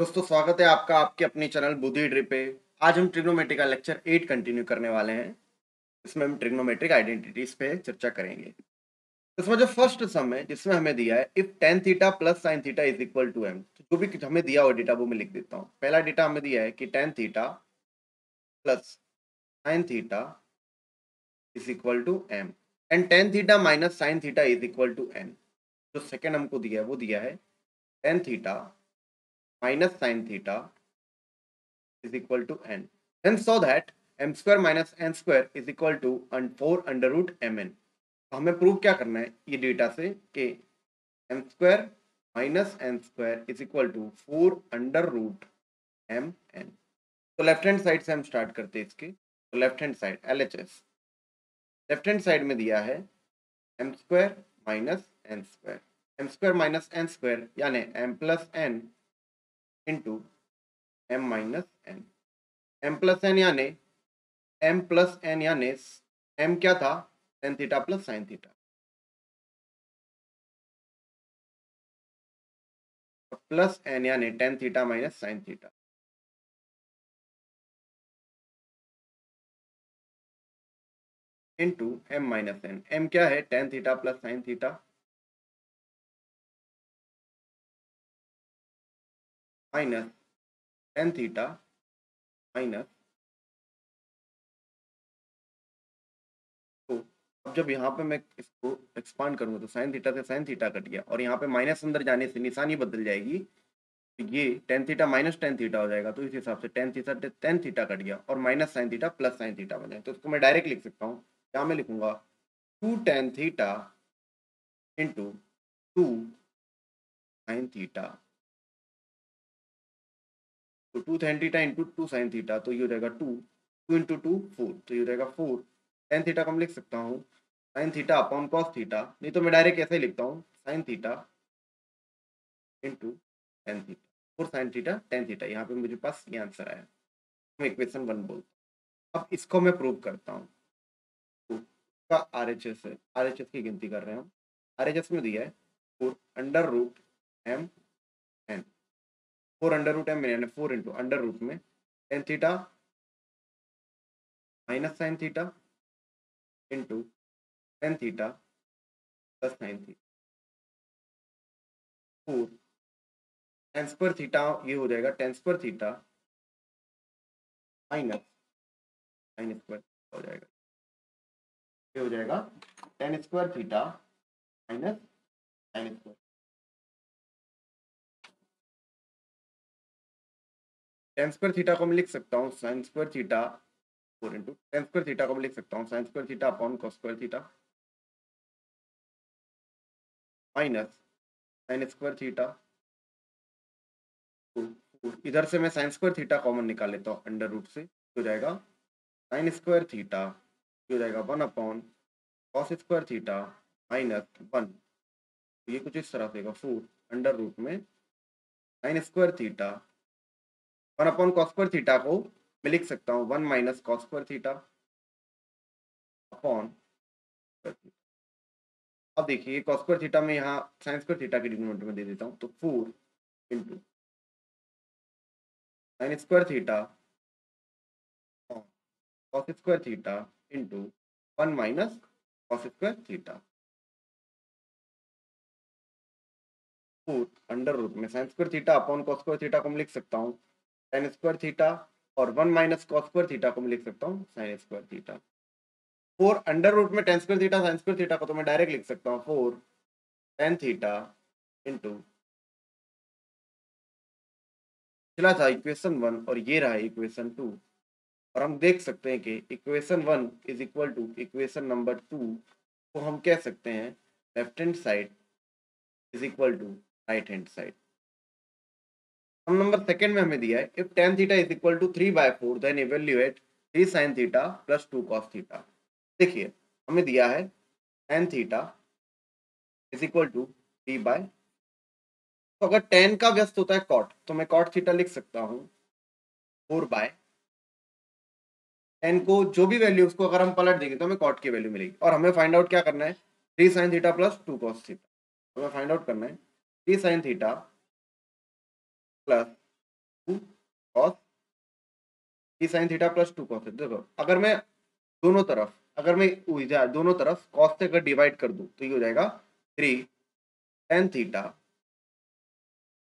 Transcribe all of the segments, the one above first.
दोस्तों, स्वागत है आपका आपके अपने चैनल बुद्धि ड्रिप पे। आज हम ट्रिग्नोमेट्री का लेक्चर एट कंटिन्यू करने वाले हैं। इसमें हम ट्रिग्नोमेट्रिक आइडेंटिटीज पे चर्चा करेंगे। इसमें जो फ़र्स्ट सम है, जिसमें हमें दिया है if tan theta plus sine theta is equal to M जो भी हमें दिया हुआ डेटा वो मैं लिख देता हूँ। पहला डेटा हमें दिया है कि tan theta plus sine theta is equal to M and tan theta minus sine theta is equal to N जो सेकेंड हमको दिया है, वो दिया है tan theta minus sine theta is equal to n. Then so that m square minus n square is equal to 4 under root mn. तो हमें prove क्या करना है? ये डेटा से कि M square minus N square is equal to four under root M N तो left hand side से हम स्टार्ट करते हैं इसके। तो left hand side L H S left hand side में दिया है M square minus N square M square minus N square यानी M plus N into M minus N M plus N यानी एम प्लस एन यानी M क्या था? Tan theta plus sine theta plus N यानी tan theta minus sine theta into M minus N M क्या है? Tan theta plus sine theta minus tan theta minus अब जब यहाँ पे मैं इसको एक्सपांड करूँगा तो साइन थीटा से साइन थीटा कट गया और यहाँ पे माइनस अंदर जाने से निशानी बदल जाएगी। तो ये tan theta minus tan theta हो जाएगा। तो इस हिसाब से tan theta tan theta cut गया और minus sine theta plus sine theta बन जाए तो इसको मैं डायरेक्ट लिख सकता हूँ। क्या मैं लिखूँगा two tan theta into two sine theta तो two sine theta into two sine theta तो ये हो जाएगा two two into two four तो ये हो जाएगा फोर टेन थीटा का मैं लिख सकता हूँ। Sine theta upon cos theta नहीं तो मैं डायरेक्ट ऐसे ही लिखता हूँ। Sine theta into tan theta four sine theta tan theta यहाँ पे मुझे पास ये आंसर आया। मैं इक्वेशन वन बोलता हूँ। अब इसको मैं प्रूव करता हूँ। तो आर एच एस है। आर एच एस की गिनती कर रहे हैं हम। आर एच एस में दिया है। Four under root M N four under root M यानी फोर इंटू अंडर रूट में tan theta minus sine theta into tan theta plus sine theta four tan square theta ये हो जाएगा tan square theta minus sine square हो जाएगा। ये हो जाएगा tan square theta minus sine square tan square theta को मैं लिख सकता हूँ sine square theta four into tan square theta को मैं लिख सकता हूँ sine square theta upon cos square theta minus sine square theta इधर से मैं साइन स्क्वायर थीटा कॉमन निकाल लेता हूँ अंडर रूट से हो जाएगा साइन स्क्वायर थीटा हो जाएगा one upon cos square theta minus one ये कुछ इस तरह से होगा फोर अंडर रूट में sine square theta one upon cos square theta को मैं लिख सकता हूँ one minus cos square theta upon अब देखिए कॉस्क्वर थीटा में यहाँ साइंस स्क्वायर थीटा के डिनोमिनेटर में दे देता हूँ तो four into sine square theta cos square theta into one minus cos square theta under root में sine square theta upon cos square theta को मैं लिख सकता हूँ साइन स्क्वायर थीटा और one minus cos square theta को मैं लिख सकता हूँ sine square theta four under root में tan square theta sine square theta को तो मैं डायरेक्ट लिख सकता हूँ फोर टेन थीटा इंटू चला था इक्वेशन वन और ये रहा इक्वेशन टू और हम देख सकते हैं कि equation one is equal to equation number two को हम कह सकते हैं left hand side is equal to right hand side हम नंबर सेकंड में हमें दिया है if tan theta is equal to three by four then evaluate three sine theta plus two cos theta देखिए, हमें दिया है tan theta is equal to three by तो अगर टेन का व्यस्त होता है कॉट तो मैं कॉट थीटा लिख सकता हूँ फोर बाय टेन को जो भी वैल्यू उसको अगर हम पलट देंगे तो हमें कॉट की वैल्यू मिलेगी। और हमें फाइंड आउट क्या करना है? Three sine theta plus two cos theta हमें फाइंड आउट करना है three sine theta plus two cos three sine theta plus two cos देखो, अगर मैं दोनों तरफ़, अगर मैं दोनों तरफ़ कॉस से अगर डिवाइड कर दूँ तो ये हो जाएगा three tan theta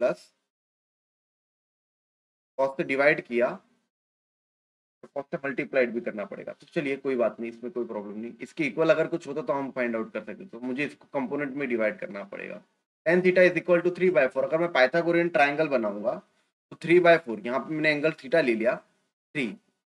plus cos से डिवाइड किया तो कॉस से मल्टीप्लाइड भी करना पड़ेगा। तो चलिए, कोई बात नहीं, इसमें कोई प्रॉब्लम नहीं। इसके इक्वल अगर कुछ होता तो हम फाइंड आउट कर सकते। तो मुझे इसको कंपोनेंट में डिवाइड करना पड़ेगा। Tan theta is equal to three by four अगर मैं पाइथागोरियन ट्राइंगल बनाऊँगा तो थ्री बाय फोर यहाँ पे मैंने एंगल थीटा ले लिया थ्री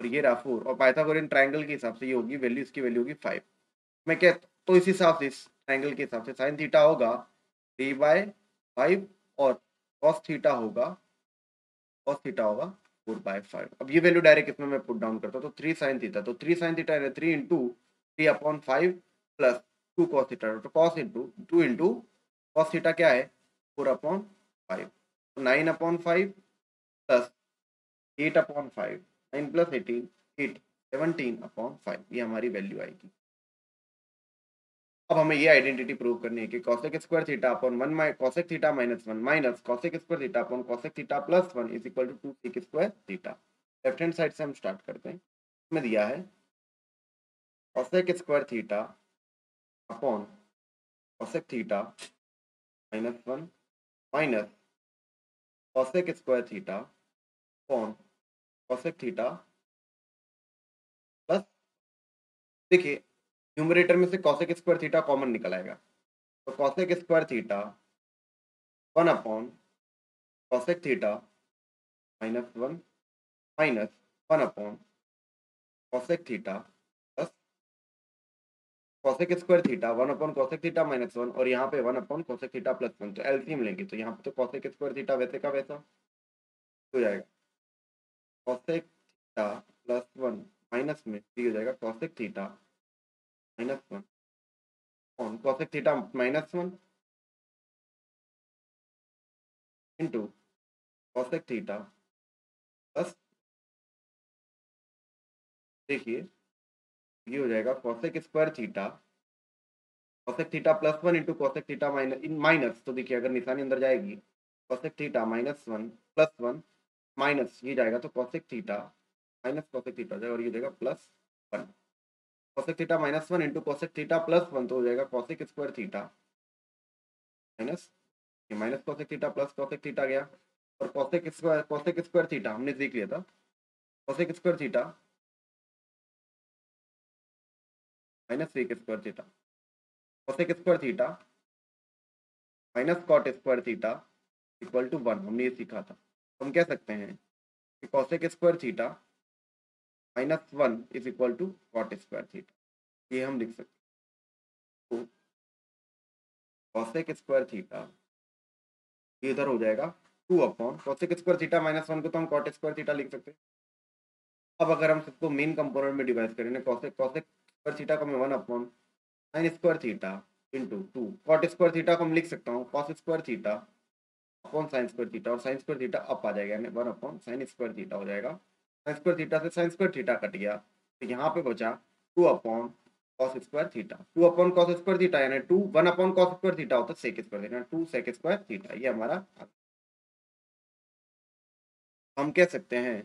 और ये रहा फोर और पाइथागोरियन ट्राइंगल के हिसाब से ये होगी वैल्यू इसकी वैल्यू होगी फाइव मैं क्या तो इस हिसाब से, इस ट्राइंगल के हिसाब से साइन थीटा होगा थ्री बाय फाइव और कॉस थीटा होगा कॉस थीटा होगा फोर बाय फाइव अब ये वैल्यू डायरेक्ट इसमें मैं पुट डाउन करता हूँ तो थ्री साइन थीटा तो three sine theta three into three upon five plus two cos theta तो cos into two into cos theta क्या है? Four upon five nine upon five plus eight upon five nine plus eighteen eight seventeen upon five ये हमारी value आएगी। अब हमें ये identity prove करनी है कि cosec square theta upon one my cosec theta minus one minus cosec square theta upon cosec theta plus one is equal to two sec square theta left hand side से हम start करते हैं। इसमें दिया है cosec square theta upon cosec theta minus one minus cosec square theta upon cosec theta plus देखिए numerator में से कॉसेक स्क्वायर थीटा कॉमन निकल आएगा। तो cosec square theta one upon cosec theta minus one minus one upon cosec theta cosec square theta one upon cosec theta minus one और यहाँ पे one upon cosec theta plus one तो LCM लेंगे तो यहाँ पे तो कॉसेक स्क्वायर थीटा वैसे का वैसा हो जाएगा। Cosec theta plus one minus में हो जाएगा cosec theta minus 1 on cosec theta minus 1 into cosec theta plus देखिए ये हो जाएगा cosec square theta cosec theta plus one into cosec theta minus इन माइनस तो देखिए अगर निशानी अंदर जाएगी, cosec theta minus one plus one minus ये जाएगा तो cosec theta minus cosec theta जाएगा और ये जाएगा plus one cosec theta minus one into cosec theta plus one तो हो जाएगा cosec square theta minus minus cosec theta plus cosec theta गया. और cosec square cosec square theta हमने देख लिया था, cosec square theta minus sec square theta cosec square theta minus cot square theta equal to one हमने ये सीखा था। हम कह सकते हैं कि cosec square theta minus one is equal to cot square theta ये हम लिख सकते हैं। कॉसेक स्क्वायर थीटा ये इधर हो जाएगा। Two upon cosec square theta minus one को तो हम कॉट स्क्वायर थीटा लिख सकते हैं। अब अगर हम सबको मेन कंपोनेंट में डिवाइड करें कॉसेक कॉसेक स्क्वायर थीटा को मैं one upon sine square theta into two cot square theta को हम लिख सकता हूँ cos square theta upon sine square theta और साइन स्क्वायर थीटा अप आ जाएगा यानी one upon sine square theta हो जाएगा साइन स्क्वायर थीटा से साइन स्क्वायर थीटा कट गया तो यहाँ पे बचा two upon cos square theta two upon cos square theta यानी two one upon cos square theta होता है sec square theta two sec square theta ये हमारा हम कह सकते हैं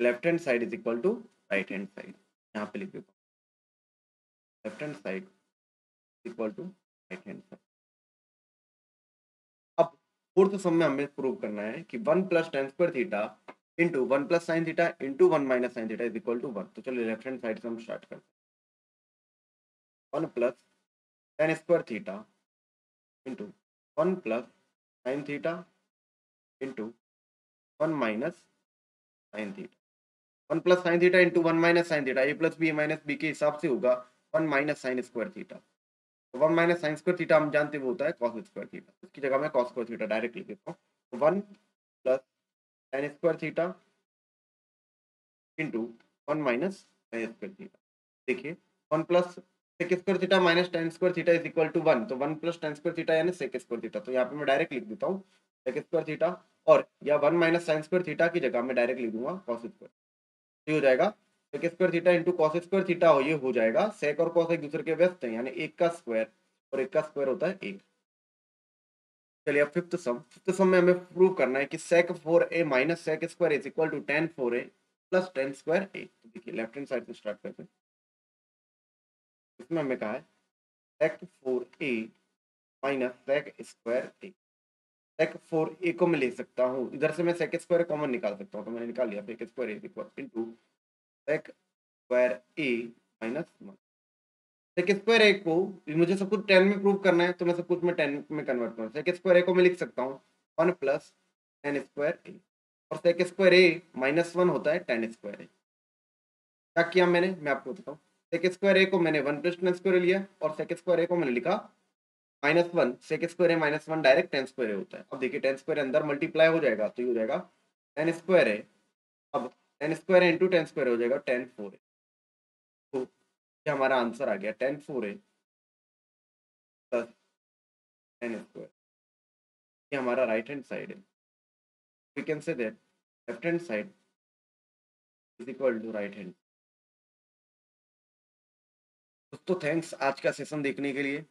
left hand side is equal to right hand side यहाँ पे लिख देता left hand side equal to right hand side अब फोर्थ सम में हमें प्रूव करना है कि one plus tan square theta into one plus sine theta into one minus sine theta is equal to one तो चलिए लेफ़्ट हैंड साइड से हम स्टार्ट करते हैं। One plus tan square theta into one plus sine theta into one minus sine theta one plus sine theta into one minus sine theta A plus B minus B के हिसाब से होगा। One minus sine square theta. तो one minus sine square theta हम जानते वो होता है कॉस स्क्वायर थीटा। उसकी जगह मैं कॉस स्क्वायर थीटा डायरेक्ट लिख देता हूँ। One plus tan square theta into one minus tan square theta. देखिए, one plus sec square theta minus tan square theta is equal to one तो one plus tan square theta यानी sec square theta. तो यहाँ पे मैं direct लिख देता हूँ सेक स्क्वायर थीटा और या one minus sine square theta की जगह मैं डायरेक्ट लिख दूँगा कॉस स्क्वायर। तो हो जाएगा sec square theta into cos square theta हो, ये हो जाएगा। सेक और कॉस एक दूसरे के व्यस्त हैं, यानी एक का स्क्वायर और एक का स्क्वायर होता है एक। चलिए अब फिफ्थ सम फिफ्थ सम में हमें प्रूव करना है कि four A minus sec square is equal to tan four A plus tan square A देखिए लेफ़्ट हैंड साइड से स्टार्ट करते हैं। इसमें हमें कहा है four A minus sec square A sec four A को मैं ले सकता हूँ। इधर से मैं सेक स्क्वायर कॉमन निकाल सकता हूँ तो मैंने निकाल लिया। Sec square is equal into sec square A minus one sec square A को मुझे सब कुछ टेन में प्रूव करना है तो मैं सब कुछ में टेन में कन्वर्ट करूँ सेक स्क्वायर ए को मैं लिख सकता हूँ one plus tan square A और sec square A minus one होता है टेन स्क्वायर ए क्या किया मैंने मैं आपको बताऊँ सेक स्क्वायर ए को मैंने वन प्लस टेन स्क्वायर लिया और सेक स्क्वायर ए को मैंने लिखा minus one sec square A minus one direct square A होता है अब देखिए टेन स्क्वायर अंदर मल्टीप्लाई हो जाएगा तो ये हो जाएगा टेन स्क्वायर ए अब tan square into tan square हो जाएगा, टेन फोर ए। तो ये हमारा आंसर आ गया, tan four A plus tan square. ये हमारा राइट हैंड साइड है। We can say that left hand side is equal to right hand दोस्तों थैंक्स आज का सेशन देखने के लिए।